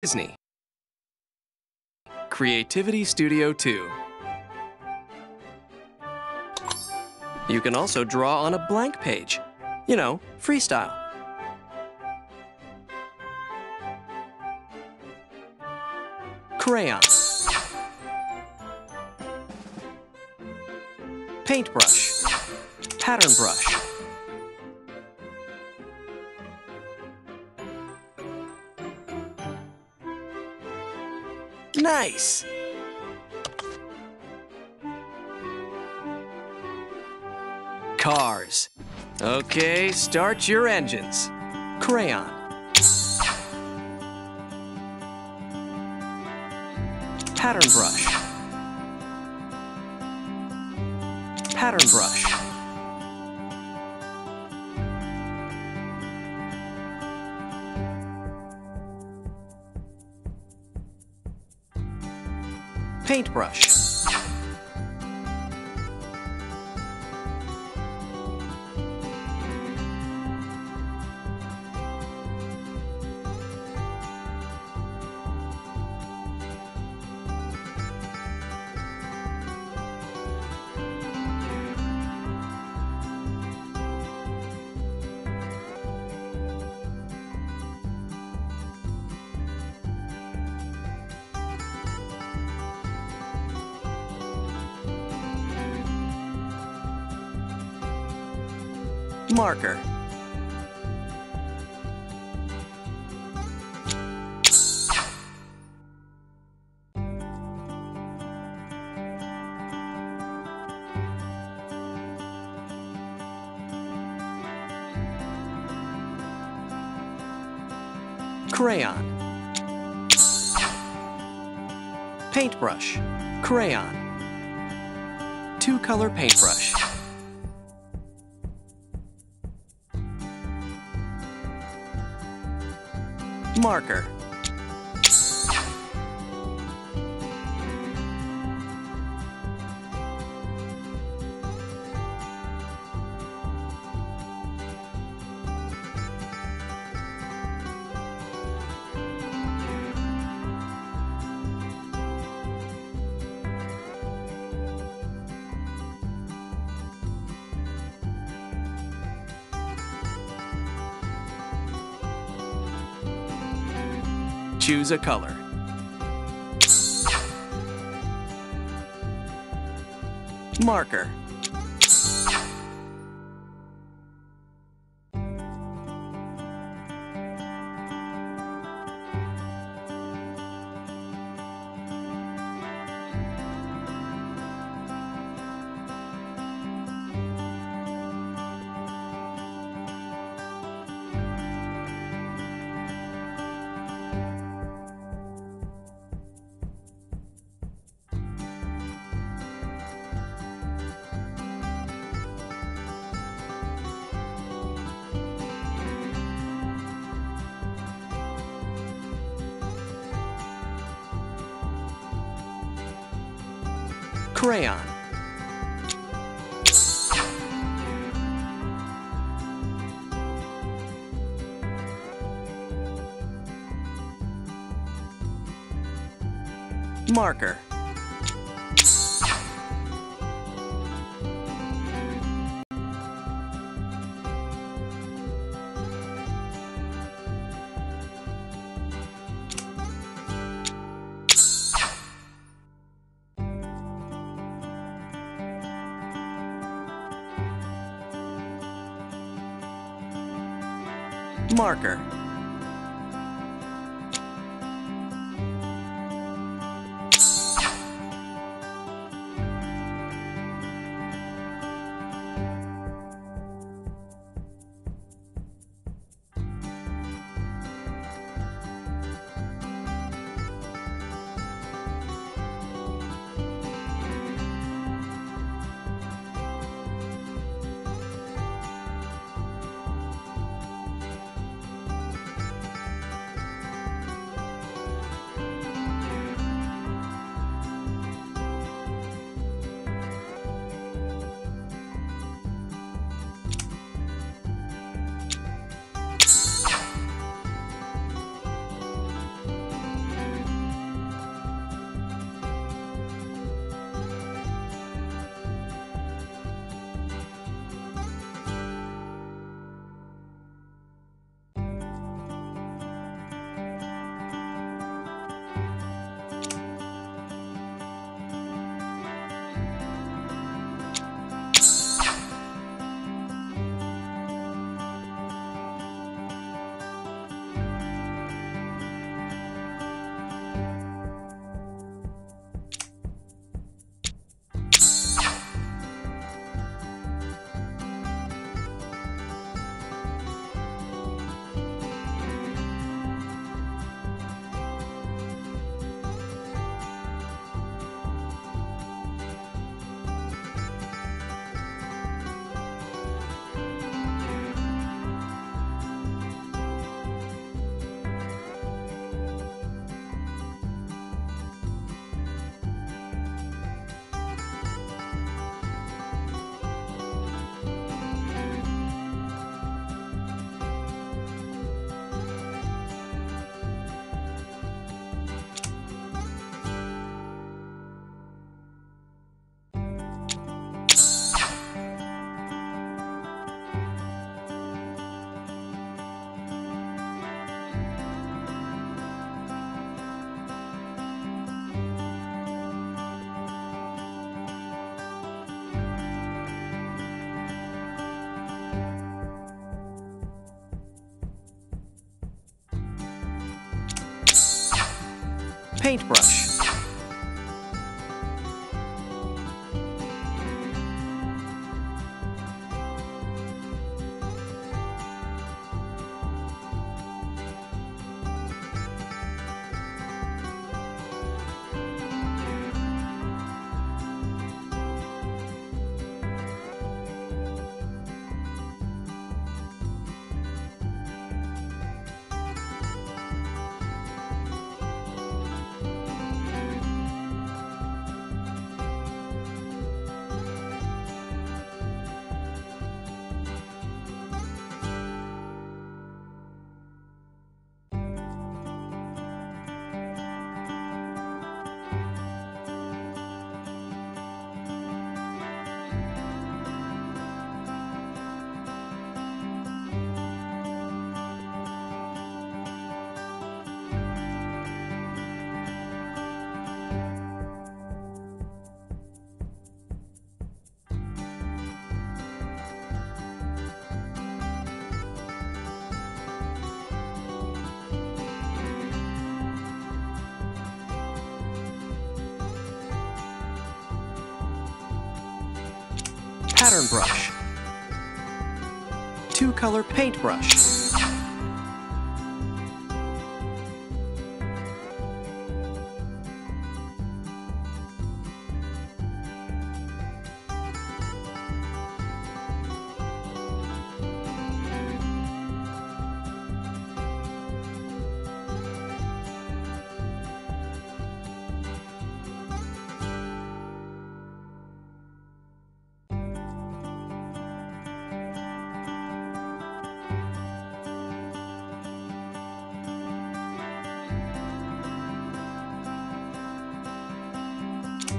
Disney. Creativity Studio 2. You can also draw on a blank page. You know, freestyle. Crayon. Paintbrush. Pattern brush. Nice! Cars. Okay, start your engines. Crayon. Pattern brush. Pattern brush. Paintbrush. Marker. Crayon. Paintbrush. Crayon. Two-color paintbrush. Marker. Choose a color. Marker. Crayon. Marker. Marker. Paintbrush. Pattern brush. Two-color paintbrush.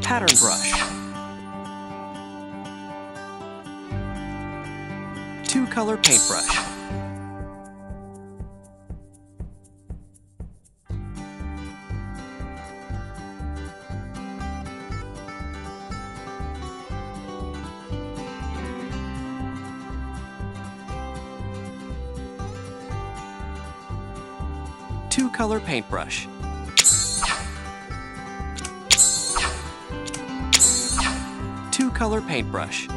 Pattern brush. Two-color paintbrush. Two-color paintbrush. Two-color paintbrush.